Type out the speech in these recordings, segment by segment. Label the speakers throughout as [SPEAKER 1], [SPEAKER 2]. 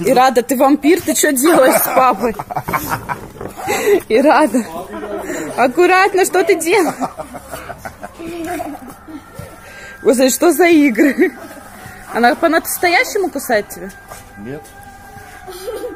[SPEAKER 1] Ирада, ты вампир, ты что делаешь с папой? Ирада, аккуратно, что ты делаешь? Господи, что за игры? Она по-настоящему кусает тебя?
[SPEAKER 2] нет.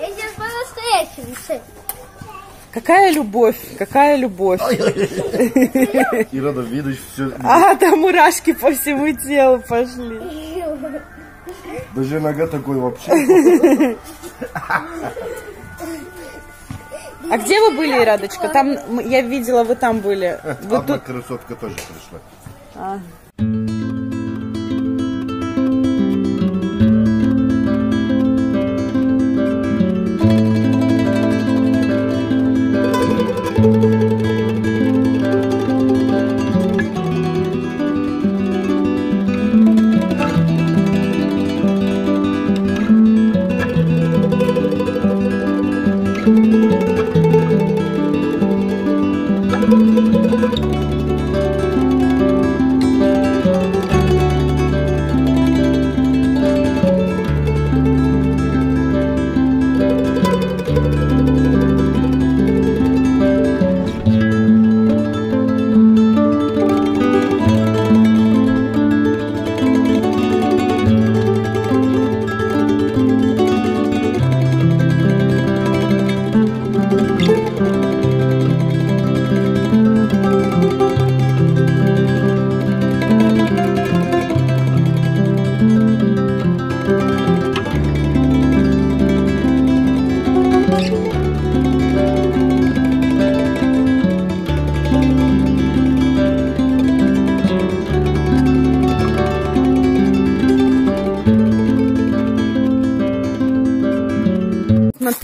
[SPEAKER 3] Я сейчас по-настоящему все.
[SPEAKER 1] Какая любовь, какая любовь.
[SPEAKER 2] Ирада, видишь, все,
[SPEAKER 1] А, там мурашки по всему телу пошли.
[SPEAKER 2] Даже нога такой вообще.
[SPEAKER 1] А где вы были, Ирадочка? Там, я видела, вы там были. Вы
[SPEAKER 2] Одна
[SPEAKER 1] тут...
[SPEAKER 2] красотка тоже пришла.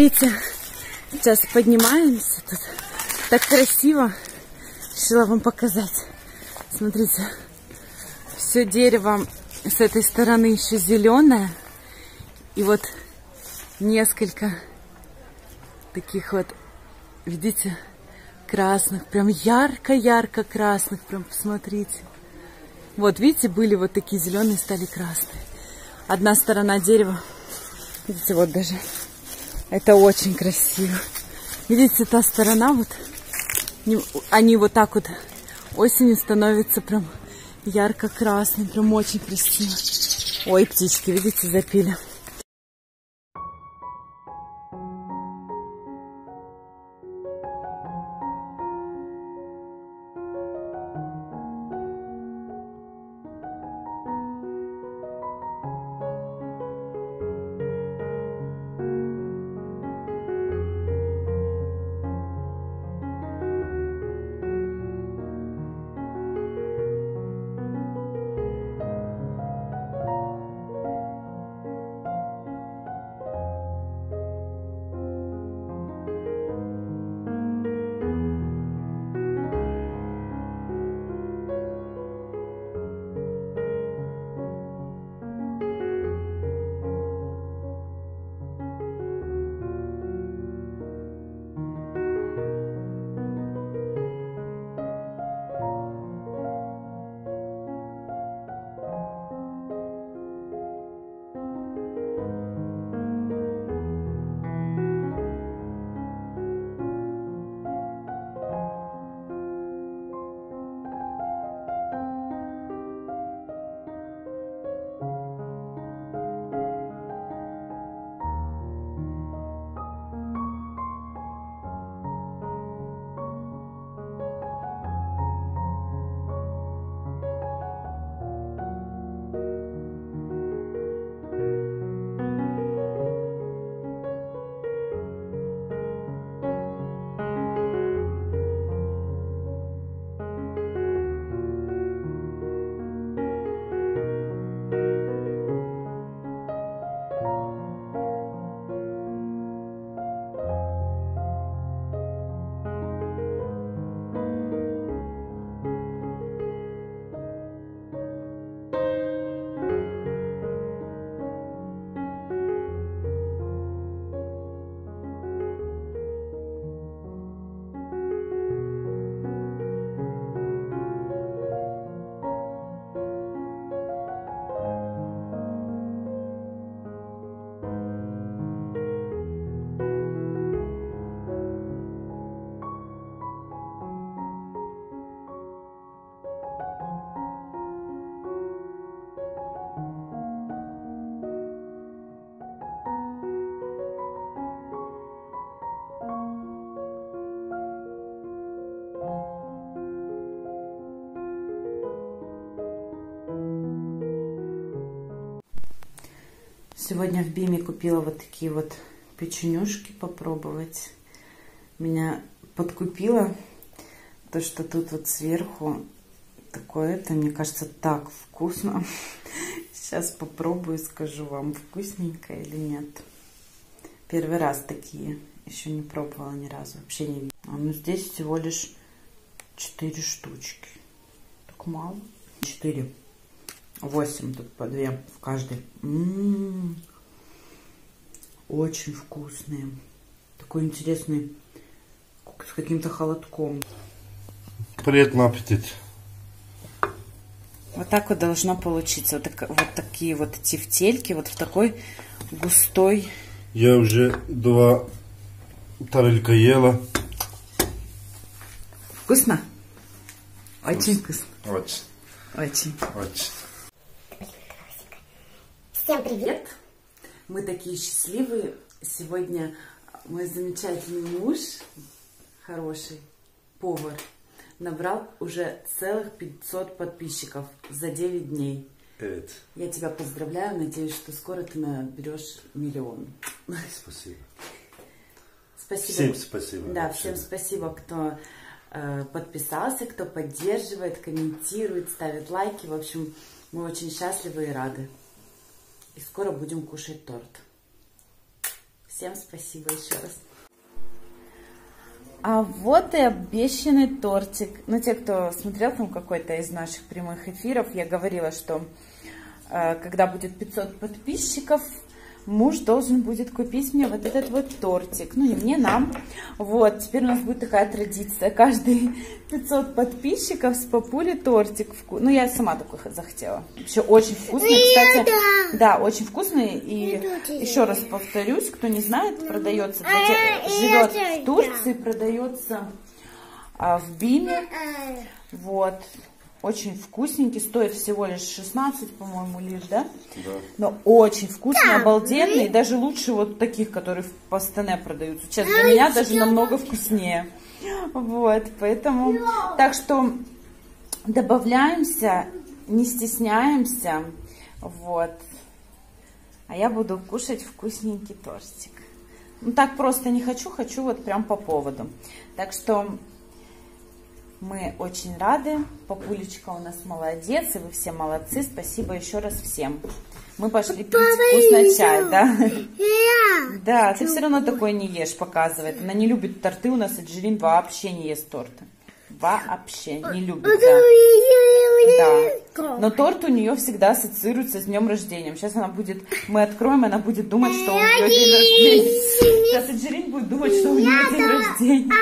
[SPEAKER 1] Смотрите, сейчас поднимаемся тут. Так красиво. Решила вам показать. Смотрите, все дерево с этой стороны еще зеленое. И вот несколько таких вот, видите, красных, прям ярко-ярко красных, прям посмотрите. Вот, видите, были вот такие зеленые, стали красные. Одна сторона дерева, видите, вот даже это очень красиво. Видите, та сторона вот, они вот так вот осенью становятся прям ярко-красным, прям очень красиво. Ой, птички, видите, запили. Сегодня в Биме купила вот такие вот печенюшки попробовать. Меня подкупило то, что тут вот сверху такое это, мне кажется, так вкусно. Сейчас попробую, скажу вам, вкусненько или нет. Первый раз такие. Еще не пробовала ни разу, вообще не видела. А ну здесь всего лишь 4 штучки. Так мало. 4. 8 тут по 2 в каждой. М -м -м. Очень вкусные. Такой интересный, с каким-то холодком.
[SPEAKER 2] Приятный аппетит.
[SPEAKER 1] Вот так вот должно получиться. Вот, так, вот такие вот тефтельки, вот в такой густой.
[SPEAKER 2] Я уже два тарелька ела.
[SPEAKER 1] Вкусно? Очень вкусно.
[SPEAKER 2] Очень.
[SPEAKER 1] Очень.
[SPEAKER 2] Очень.
[SPEAKER 3] Всем привет.
[SPEAKER 1] Мы такие счастливые. Сегодня мой замечательный муж, хороший повар, набрал уже целых 500 подписчиков за 9 дней.
[SPEAKER 2] Evet.
[SPEAKER 1] Я тебя поздравляю, надеюсь, что скоро ты наберешь миллион.
[SPEAKER 2] Спасибо.
[SPEAKER 1] Спасибо.
[SPEAKER 2] Всем спасибо.
[SPEAKER 1] Да,
[SPEAKER 2] вообще.
[SPEAKER 1] всем спасибо, кто э, подписался, кто поддерживает, комментирует, ставит лайки. В общем, мы очень счастливы и рады. И скоро будем кушать торт. Всем спасибо еще раз. А вот и обещанный тортик. Ну, те, кто смотрел там какой-то из наших прямых эфиров, я говорила, что э, когда будет 500 подписчиков, муж должен будет купить мне вот этот вот тортик. Ну, не мне, нам. Вот, теперь у нас будет такая традиция. Каждые 500 подписчиков с папули тортик. вку- Ну, я сама такой захотела. Вообще очень вкусный. Кстати, да, очень вкусный. И еще раз повторюсь, кто не знает, продается, для тех, живет в Турции, продается а, в Биме. Вот. Очень вкусненький, стоит всего лишь 16, по-моему, лишь, да?
[SPEAKER 2] Да.
[SPEAKER 1] Но очень вкусный, обалденный, и даже лучше вот таких, которые в Пастане продаются. Честно, для меня даже намного вкуснее. Вот, поэтому... Так что добавляемся, не стесняемся. Вот. А я буду кушать вкусненький тортик. Ну, так просто не хочу, хочу вот прям по поводу. Так что мы очень рады. Папулечка у нас молодец, и вы все молодцы. Спасибо еще раз всем. Мы пошли пить вкусный чай, да? Да, ты все равно такой не ешь, показывает. Она не любит торты, у нас Эджерин вообще не ест торты. Вообще не любит, да. Да. Но торт у нее всегда ассоциируется с днем рождения. Сейчас она будет, мы откроем, она будет думать, что у нее день рождения. Сейчас Эджерин будет думать, что у нее день рождения.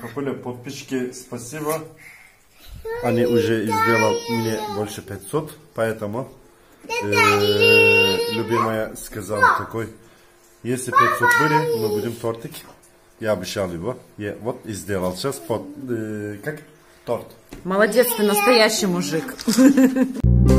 [SPEAKER 2] Папуля, подписчики, спасибо. Они уже сделали мне больше 500, поэтому э, любимая сказала такой, если 500 были, мы будем тортик. Я обещал его. Я вот и сделал. Сейчас под, э, как торт.
[SPEAKER 1] Молодец, ты настоящий мужик.